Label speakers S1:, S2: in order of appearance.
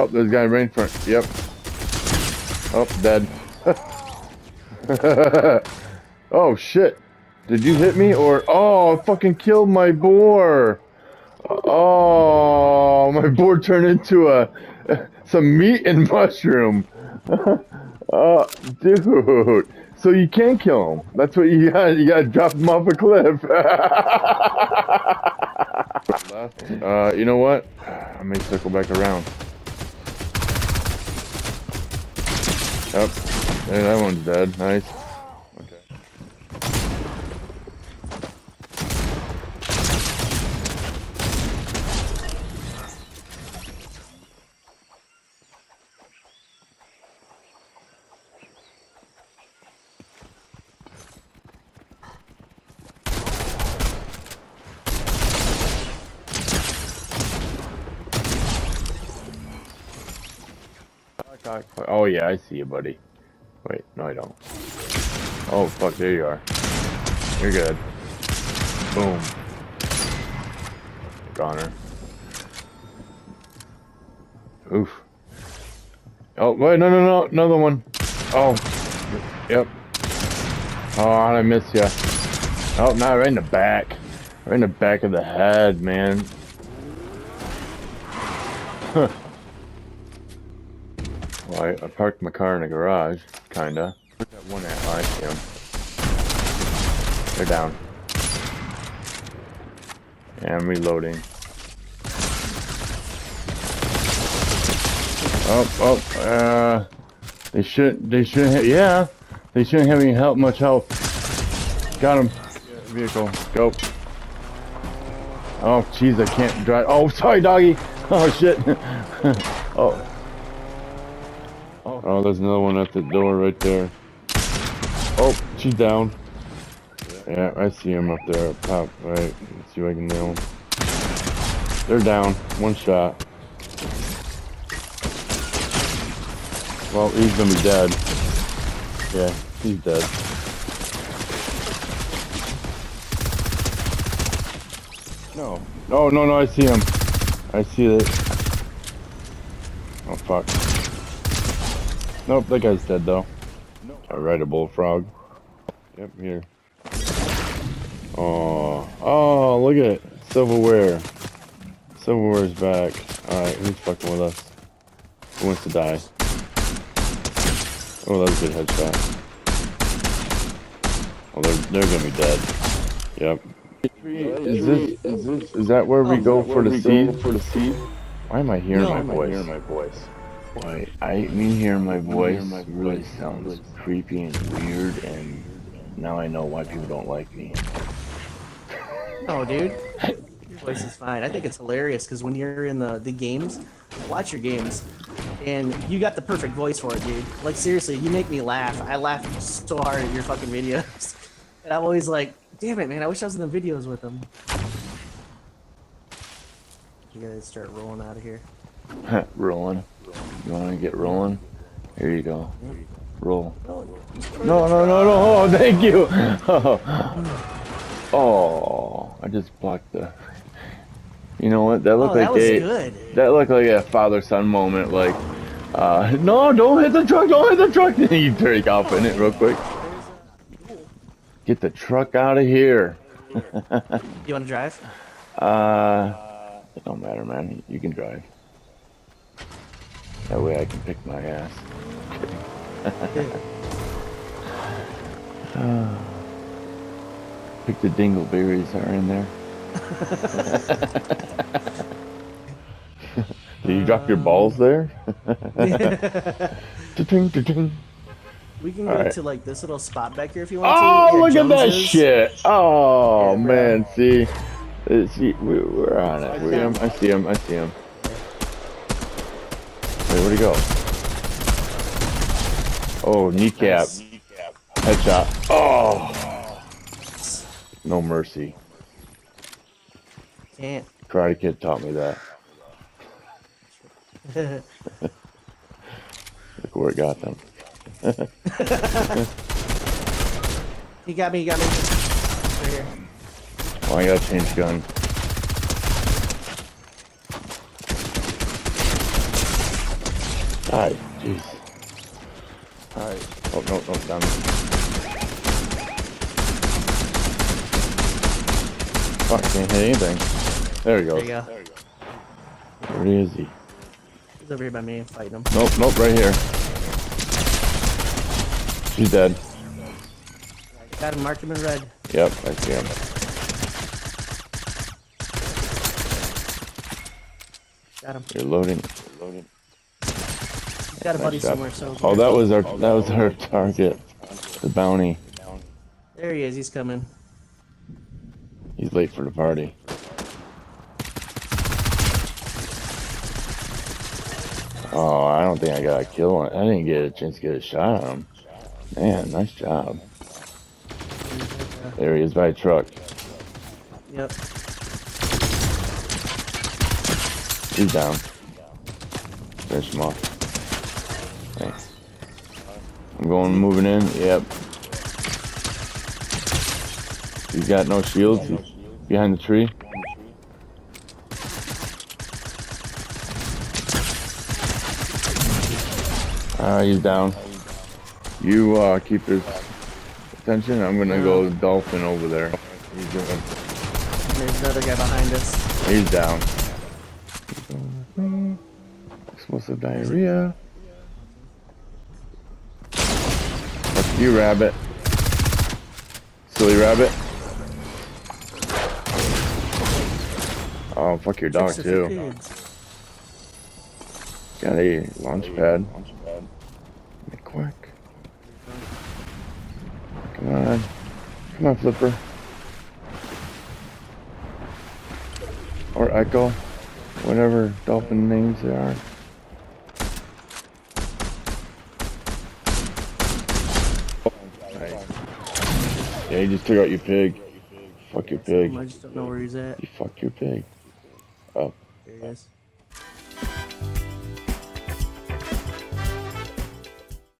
S1: Oh, there's a guy in front. Yep. Oh, dead. oh shit! Did you hit me or? Oh, I fucking killed my boar. Oh, my boar turned into a some meat and mushroom. oh, dude. So you can't kill him. That's what you got. You got to drop him off a cliff. uh, you know what? I may circle back around. Yep. And that one's dead. Nice. Oh yeah, I see you, buddy. Wait, no I don't. Oh fuck, there you are. You're good. Boom. Goner. Oof. Oh, wait, no, no, no, another one. Oh, yep. Oh, I miss you. Oh, no, right in the back. Right in the back of the head, man. Huh. Well, I, parked my car in the garage, kinda. Where's that one at? See them. They're down. Yeah, I'm reloading. Oh, oh, uh, they should, they shouldn't have, yeah, they shouldn't have any help, much help. Got him. Vehicle, go. Oh, jeez, I can't drive. Oh, sorry, doggy. Oh, shit. oh. Oh, there's another one at the door right there. Oh, she's down. Yeah, I see him up there up top. Right, Let's see if I can nail him. They're down. One shot. Well, he's gonna be dead. Yeah, he's dead. No. No, no, no, I see him. I see it. Oh, fuck. Nope, that guy's dead though. I ride a bullfrog. Yep, here. Oh, oh, look at it. Silverware. Silverware's back. Alright, who's fucking with us? Who wants to die? Oh, that was a good headshot. Oh, they're, they're gonna be dead. Yep. Is this, is this, is that where we go for the seed? For the seed? Why am I hearing my voice? Hearing? Why, I me hearing my voice my really voice sounds really creepy and weird, and now I know why people don't like me.
S2: No, dude. Your voice is fine. I think it's hilarious because when you're in the, the games, watch your games, and you got the perfect voice for it, dude. Like, seriously, you make me laugh. I laugh so hard at your fucking videos. And I'm always like, damn it, man, I wish I was in the videos with them. You guys start rolling out of here.
S1: rolling. You want to get rolling? Here you go. Roll. No, no, no, no. Oh, thank you. Oh, oh I just blocked the. You know what? That looked
S2: oh,
S1: like
S2: that
S1: a.
S2: Good.
S1: That looked like a father-son moment. Like, uh, no, don't hit the truck. Don't hit the truck. you take off in it real quick. Get the truck out of here.
S2: you want to drive?
S1: Uh, it don't matter, man. You can drive. That way I can pick my ass. uh, pick the dingleberries that are in there. Did you drop your balls there?
S2: we can go right. to like this little spot back here if you want
S1: oh,
S2: to.
S1: Oh, look Jones's. at that shit! Oh yeah, man, see, see, we, are on it. We, I see him. I see him. Wait, where'd he go? Oh, kneecap. Nice. Headshot. Oh! No mercy.
S2: Can't.
S1: Karate Kid taught me that. Look where it got them.
S2: he got me, he got me. Right here.
S1: Oh, I gotta change gun. Die. Jeez. Alright. Oh, no, no, down. Fuck, can't hit anything. There he
S2: There
S1: goes.
S2: you go.
S1: Where is he?
S2: He's over here by me fighting him.
S1: Nope, nope, right here. She's dead.
S2: Got him, marked him in red.
S1: Yep, I see him.
S2: Got him.
S1: You're loading. Loading.
S2: Got a buddy
S1: Nice
S2: somewhere, so.
S1: Oh, that was our that was our target. The bounty.
S2: There he is, he's coming.
S1: He's late for the party. Oh, I don't think I got a kill on I didn't get a chance to get a shot on him. Man, nice job. There he is by a truck.
S2: Yep.
S1: He's down. Finish him off. I'm going moving in. Yep. He's got no shields. He's behind the tree. Ah, he's down. You uh, keep his attention. I'm gonna go dolphin over there. He's doing.
S2: There's another guy behind us.
S1: He's down. Explosive diarrhea. You, rabbit. Silly rabbit. Oh, fuck your dog
S2: Fix it for
S1: too.
S2: kids.
S1: Got a launch pad. Make quick. Come on. Come on, Flipper. Or Echo. Whatever dolphin names they are. Nice. Yeah, he just took out your pig. Fuck your pig.
S2: I just don't know where he's at.
S1: You fuck your pig. Oh.
S2: There he is.